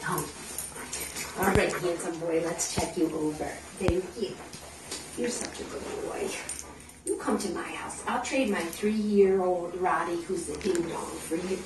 No. All right, handsome boy, let's check you over. Thank you. You're such a good boy. You come to my house. I'll trade my three-year-old Roddy, who's a ding dong, for you.